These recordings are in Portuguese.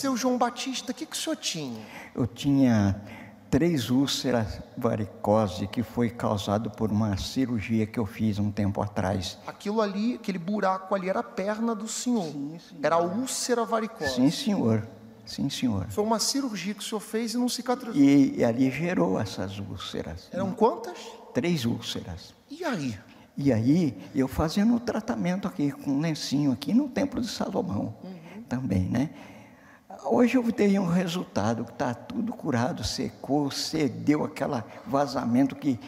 Seu João Batista, o que, que o senhor tinha? Eu tinha três úlceras varicose que foi causado por uma cirurgia que eu fiz um tempo atrás. Aquilo ali, aquele buraco ali era a perna do senhor. Sim. Era a úlcera varicose. Sim, senhor. Sim, senhor. Foi uma cirurgia que o senhor fez e não cicatrizou. E, e ali gerou essas úlceras. Eram quantas? Três úlceras. E aí? E aí, eu fazendo o tratamento aqui, com um lencinho aqui no Templo de Salomão, também, né? Hoje eu dei um resultado, que está tudo curado, secou, cedeu aquele vazamento que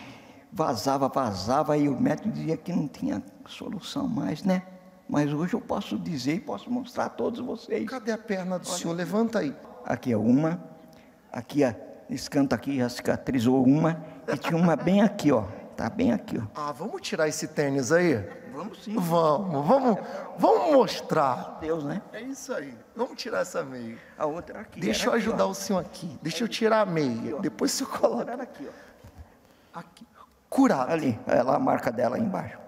vazava, vazava, e o médico dizia que não tinha solução mais, né? Mas hoje eu posso dizer e posso mostrar a todos vocês. Cadê a perna do senhor? Levanta aí. Aqui é uma, aqui, ó, esse canto aqui já cicatrizou uma, e tinha uma bem aqui, ó. Tá bem aqui, ó. Ah, vamos tirar esse tênis aí? Vamos sim. Vamos, vamos, vamos mostrar. Deus, né? É isso aí. Vamos tirar essa meia. A outra aqui. Deixa eu aqui, ajudar ó. o senhor aqui. Deixa eu tirar a meia. Depois o senhor coloca aqui, ó. aqui. Curado. Ali, olha lá a marca dela aí embaixo.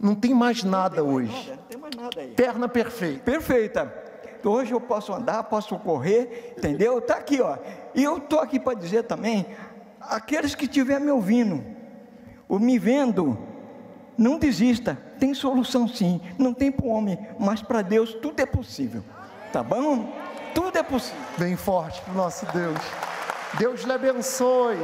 Não tem mais nada hoje. Nada, não tem mais nada aí. Perna perfeita. Perfeita. Hoje eu posso andar, posso correr, entendeu? Tá aqui, ó. E eu tô aqui para dizer também, aqueles que estiver me ouvindo, ou me vendo, não desista. Tem solução sim. Não tem para o homem, mas para Deus tudo é possível. Tá bom? Tudo é possível. Bem forte pro nosso Deus. Deus lhe abençoe.